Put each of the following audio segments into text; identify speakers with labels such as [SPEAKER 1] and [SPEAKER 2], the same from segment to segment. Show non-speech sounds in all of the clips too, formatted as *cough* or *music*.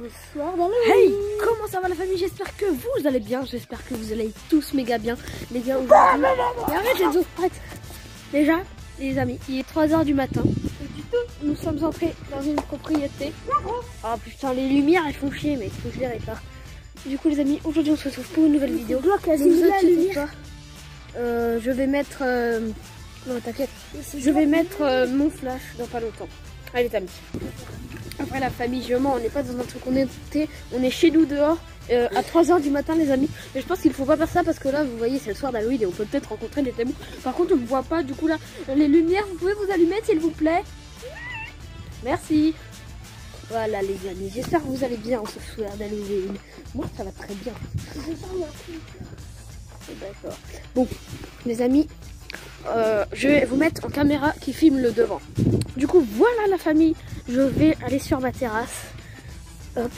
[SPEAKER 1] Bonsoir dans
[SPEAKER 2] Hey, comment ça va la famille? J'espère que vous allez bien, j'espère que vous allez tous méga bien. Les gars, aujourd'hui... Mais arrête les autres, arrête Déjà, les amis, il est 3h du matin. Nous sommes entrés dans une propriété. Oh putain, les lumières elles font chier, mais il faut que je les répare. Du coup les amis, aujourd'hui on se retrouve pour une nouvelle vidéo. Euh, je vais mettre... euh, Non t'inquiète. Je vais mettre euh, mon flash dans pas longtemps. Allez les amis. Après la famille, je mens, on n'est pas dans un truc, on était, on est chez nous dehors euh, à 3h du matin les amis. Mais je pense qu'il faut pas faire ça parce que là vous voyez c'est le soir d'Halloween et on peut peut-être rencontrer des témoins. Par contre on ne voit pas du coup là les lumières, vous pouvez vous allumer s'il vous plaît? Merci. Voilà les amis, j'espère que vous allez bien en ce soir d'Halloween. Moi ça va très bien. D'accord. Bon, les amis, euh, je vais vous mettre en caméra qui filme le devant. Du coup, voilà la famille. Je vais aller sur ma terrasse. Hop.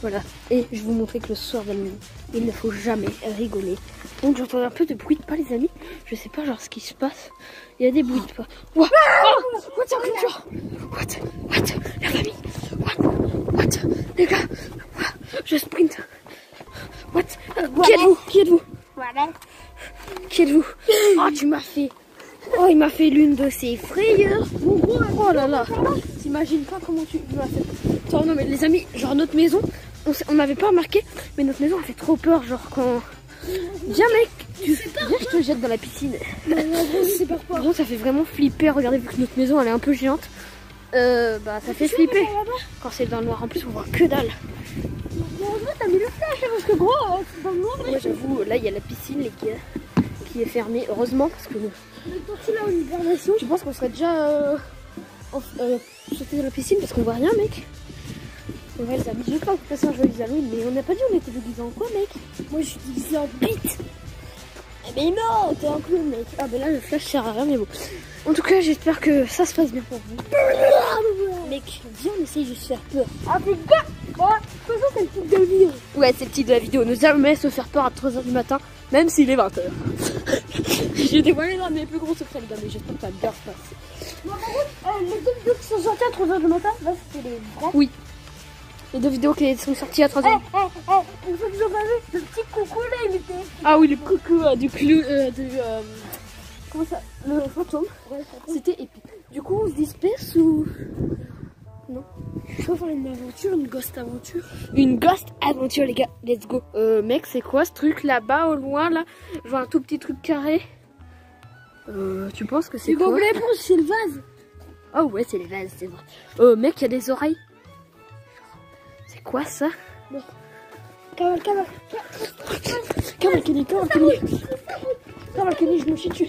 [SPEAKER 2] Voilà. Et je vais vous montrer que le soir d'Halloween, il ne faut jamais rigoler. Donc j'entends un peu de bruit de pas, les amis. Je sais pas genre ce qui se passe. Il y a des bruits de pas. What? Oh, what? What? What? La famille? What? What? Les gars? What? Je sprint. What? Qui êtes-vous? Qui êtes-vous? Qui êtes-vous Oh, tu m'as fait. Oh, il m'a fait l'une de ses frayeurs. Oh là là. T'imagines pas comment tu m'as fait. Attends, non, mais les amis, genre notre maison, on n'avait pas remarqué, mais notre maison a fait trop peur. Genre quand. Viens, mec, tu... viens, je te jette dans la piscine. Contre, *laughs* ça fait vraiment flipper. Regardez, vu que notre maison elle est un peu géante, euh, bah ça fait flipper. Quand c'est dans le noir, en plus, on voit que dalle.
[SPEAKER 1] Heureusement, t'as mis le flash hein, parce que gros, euh, c'est dans le noir.
[SPEAKER 2] Moi, j'avoue, là, il y a la piscine les gars, qui est. Heureusement, parce que
[SPEAKER 1] en.
[SPEAKER 2] Tu penses qu'on serait déjà euh, en- euh, dans la piscine parce qu'on voit rien, mec Ouais, les amis, j'espère que vous passez un joyeux Halloween, mais on n'a pas dit on était déguisés en quoi, mec?
[SPEAKER 1] Moi, je suis déguisée en bite.
[SPEAKER 2] Eh ben non, t'es un clown, mec. Ah ben là, le flash sert à rien, mais bon. En tout cas, j'espère que ça se passe bien pour vous. Mec, viens, on essaye juste faire peur.
[SPEAKER 1] Ah, mais gars Oh, c'est le truc de vie.
[SPEAKER 2] Ouais, c'est le titre de la vidéo. Ne jamais se faire peur à 3h du matin, même s'il est 20h. *laughs* J'ai dévoilé l'un de mes plus gros secrets, les gars, mais j'espère que ça va bien se passer.
[SPEAKER 1] Moi, par contre, euh, les deux vidéos qui sont sorties à 3h du matin, là, c'était les vrais.
[SPEAKER 2] Les deux vidéos qui sont sorties à 3h.
[SPEAKER 1] Eh, eh, eh, une fois que j'ai pas vu, le petit coucou là, il était.
[SPEAKER 2] Ah oui, le coucou euh, du clou, euh, du, euh, comment ça, le fantôme.
[SPEAKER 1] Ouais,
[SPEAKER 2] C'était épique. Du coup, on se disperse ou
[SPEAKER 1] Je peux faire une aventure, une ghost aventure.
[SPEAKER 2] une ghost aventure, les gars. Let's go. Euh, mec, c'est quoi ce truc là-bas au loin là? Je vois un tout petit truc carré. Euh, tu penses que c'est quoi?
[SPEAKER 1] Réponse, c'est le vase.
[SPEAKER 2] Oh ouais, c'est les vases, c'est vrai. Euh, mec, il y a des oreilles. C'est quoi ça?
[SPEAKER 1] Cavale, cavale.
[SPEAKER 2] Cavale Kenny, cavale Kenny. Cavale Kenny, je me chie dessus.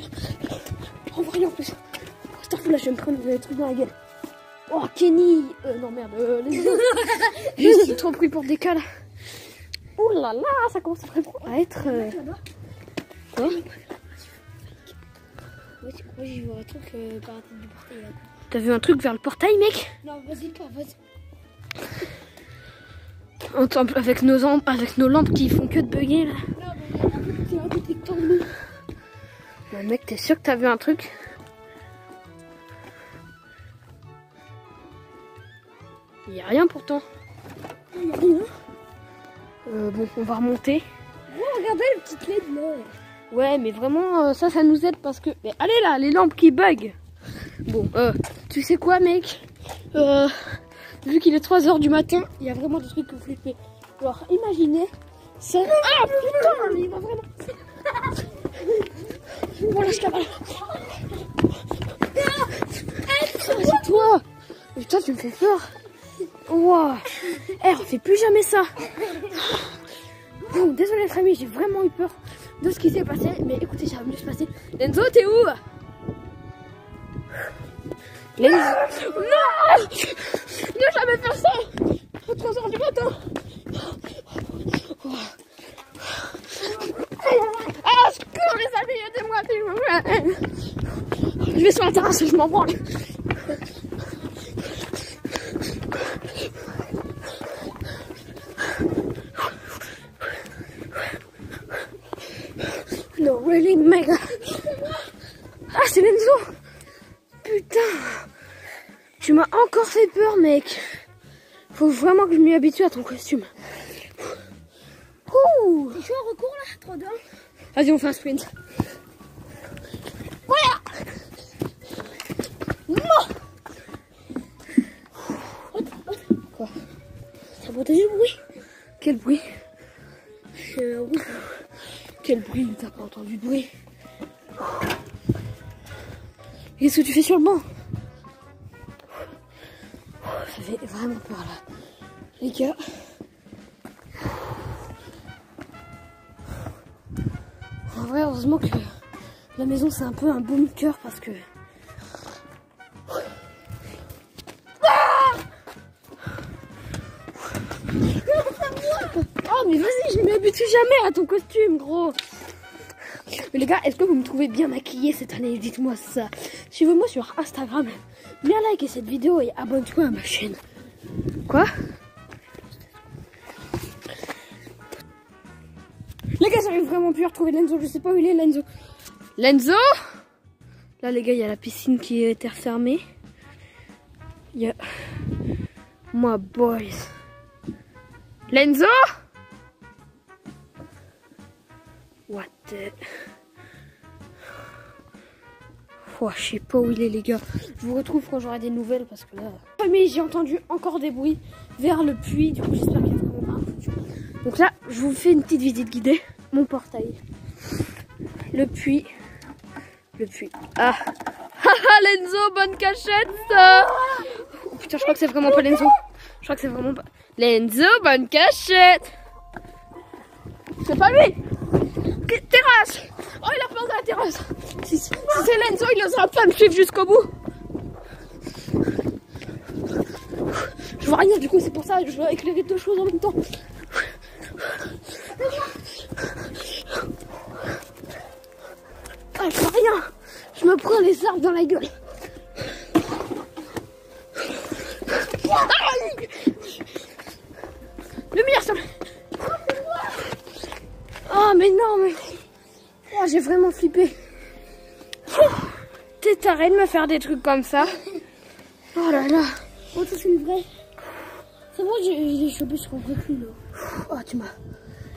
[SPEAKER 2] En vrai, en plus. Putain, là, je vais me prendre des trucs dans la gueule. Oh, Kenny Euh, non, merde, euh, les autres. *laughs* Je suis trop pris pour des là. Ouh là là, ça commence à vraiment à être... euh, Quoi
[SPEAKER 1] Moi, j'ai vu un truc euh, par la tête du portail là.
[SPEAKER 2] T'as vu un truc vers le portail, mec
[SPEAKER 1] Non, vas-y, pas, vas-y.
[SPEAKER 2] Avec nos, lampes, avec nos lampes qui font que de bugger, là.
[SPEAKER 1] Non, mais un truc, un
[SPEAKER 2] mec, t'es sûr que t'as vu un truc Y a rien pourtant.
[SPEAKER 1] Il y a rien.
[SPEAKER 2] Euh, bon, on va remonter.
[SPEAKER 1] Oh, regardez le petit LED là.
[SPEAKER 2] Ouais, mais vraiment, euh, ça, ça nous aide parce que... Mais allez là, les lampes qui bug. Bon, euh, tu sais quoi, mec? Euh, Vu qu'il est 3h du matin, il y a vraiment des trucs que vous flippez. Alors, imaginez... Ça... Ah, putain, mais il va vraiment... Bon, *laughs* lâche la balle. C'est toi Putain, tu me fais peur. Wow. Eh, on fait plus jamais ça. Bon, désolé les amis, j'ai vraiment eu peur de ce qui s'est passé, mais écoutez, ça va mieux se passer. Lenzo, t'es où? Lenzo. Non! Ne jamais faire ça! À 3h du matin. Ah, secours les amis, aidez-moi, Je vais sur la terrasse, je m'en branle No, really mega. Ah, c'est Lenzo. Putain. Tu m'as encore fait peur, mec. Faut vraiment que je m'y habitue à ton costume. Ouh.
[SPEAKER 1] T'es chaud, on recours là 3, 2, 1.
[SPEAKER 2] Vas-y, on fait un sprint. Voilà Quoi?
[SPEAKER 1] T'as entendu le bruit?
[SPEAKER 2] Quel bruit? Quel bruit T'as pas entendu de bruit Qu'est-ce que tu fais sur le banc Ça fait vraiment peur là. Les gars. En vrai, heureusement que la maison c'est un peu un bunker parce que. Mais vas-y, je m'habitue jamais à ton costume, gros. Mais les gars, est-ce que vous me trouvez bien maquillée cette année? Dites-moi ça. Suivez-moi sur Instagram. Bien liker cette vidéo et abonne-toi à ma chaîne. Quoi? Les gars, j'arrive vraiment plus à retrouver Lenzo. Je sais pas où il est, Lenzo. Lenzo? Là, les gars, il y a la piscine qui est fermée. Il y a... Moi, boys. Lenzo? Je sais pas où il est les gars. Je vous retrouve quand j'aurai des nouvelles parce que là... Mais j'ai entendu encore des bruits vers le puits. Du coup j'espère qu'il y a vraiment. Donc là, je vous fais une petite visite guidée. Mon portail. Le puits. Le puits. Ah Haha *laughs* Lenzo, bonne cachette Oh putain, je crois que c'est vraiment pas Lenzo. Je crois que c'est vraiment pas... Lenzo, bonne cachette C'est pas lui Terrasse. Oh, il a peur de la terrasse. Si, c'est Lenzo, il n'osera pas me suivre jusqu'au bout. Je vois rien, du coup, c'est pour ça, je dois éclairer deux choses en même temps. Ah, je vois rien. Je me prends les arbres dans la gueule Aïe Lumière, ça Oh, mais non, mais... Oh, j'ai vraiment flippé. T'es taré de me faire des trucs comme ça. Oh là là.
[SPEAKER 1] Oh, ça c'est une vraie. C'est bon, j'ai j'ai chopé sur un recul là.
[SPEAKER 2] Oh, tu m'as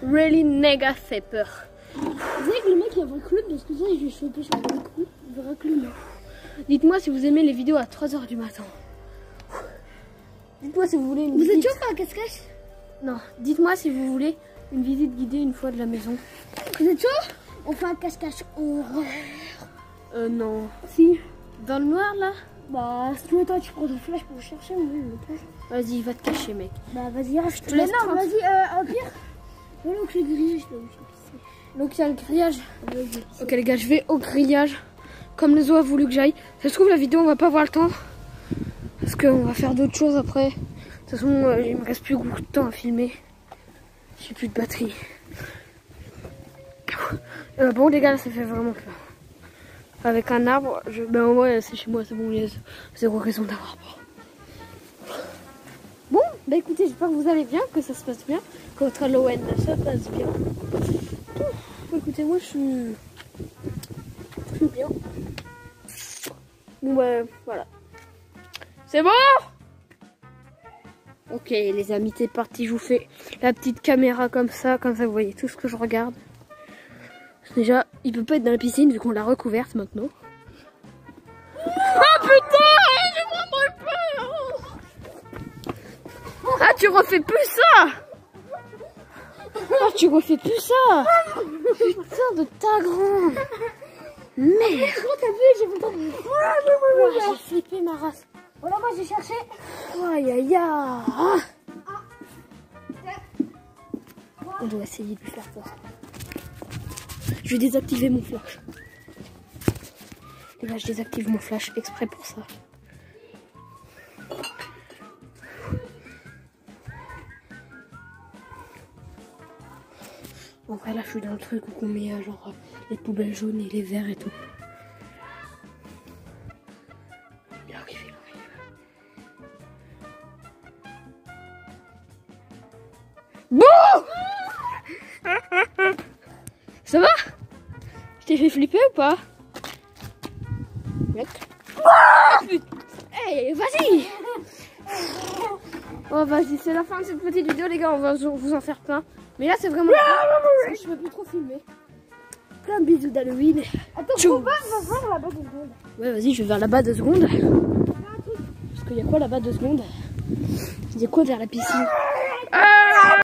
[SPEAKER 2] really méga fait peur.
[SPEAKER 1] Vous savez que le mec il a un vrai club parce que ça, je l'ai chopé sur un vrai club. Vrai club là.
[SPEAKER 2] Dites-moi si vous aimez les vidéos à 3h du matin. Dites-moi si vous voulez une
[SPEAKER 1] Vous êtes
[SPEAKER 2] visite...
[SPEAKER 1] chaud pas cache-cache
[SPEAKER 2] Non, dites-moi si vous voulez une visite guidée une fois de la maison.
[SPEAKER 1] Vous êtes chaud? On fait un cache-cache horreur.
[SPEAKER 2] Euh, non.
[SPEAKER 1] Si.
[SPEAKER 2] Dans le noir, là?
[SPEAKER 1] Bah, si tu veux, toi, tu prends ton flash pour chercher, moi, je le cache.
[SPEAKER 2] Vas-y, va te cacher, mec.
[SPEAKER 1] Bah, vas-y, reste.
[SPEAKER 2] te laisse
[SPEAKER 1] non, vas-y, euh, au pire. Voilà le grillage, là où je
[SPEAKER 2] Donc, il y a le grillage. Ok, les gars, je vais au grillage. Comme le zoo a voulu que j'aille. Ça se trouve, la vidéo, on va pas avoir le temps. Parce qu'on va faire d'autres choses après. De toute façon, euh, il me reste plus beaucoup de temps à filmer. J'ai plus de batterie. Euh, bon, les gars, ça fait vraiment peur. Avec un arbre, je... ben en vrai, c'est chez moi, c'est bon, il y zéro raison d'avoir peur. Bon, bah écoutez, j'espère que vous allez bien, que ça se passe bien, que votre Halloween ça passe bien. Écoutez, moi je suis. Je suis bien. Bon, bah voilà. C'est bon? Ok, les amis, c'est parti. Je vous fais la petite caméra comme ça, comme ça vous voyez tout ce que je regarde. Déjà, il peut pas être dans la piscine vu qu'on l'a recouverte maintenant. Oh putain J'ai vraiment eu peur Ah, tu refais plus ça Ah, tu refais plus ça Putain de ta grande Merde
[SPEAKER 1] Comment t'as vu J'ai pas
[SPEAKER 2] Ouais, J'ai flippé ma race.
[SPEAKER 1] Voilà, moi j'ai cherché.
[SPEAKER 2] Aïe aïe aïe Ah. On doit essayer de lui faire peur. Je vais désactiver mon flash. Et là, je désactive mon flash exprès pour ça. En vrai, là, je suis dans le truc où on met euh, genre euh, les poubelles jaunes et les verts et tout. Ça va? Je t'ai fait flipper ou pas? Mec. Hey, vas-y Oh, vas-y, c'est la fin de cette petite vidéo, les gars. On va vous en faire plein. Mais là, c'est vraiment. Je peux plus trop filmer. Plein de bisous d'Halloween.
[SPEAKER 1] Attends,
[SPEAKER 2] Tchou.
[SPEAKER 1] on va, voir là-bas deux secondes.
[SPEAKER 2] Ouais, vas-y, je vais vers là-bas deux secondes. Parce qu'il y a quoi là-bas deux secondes Il y a quoi vers la piscine? Ah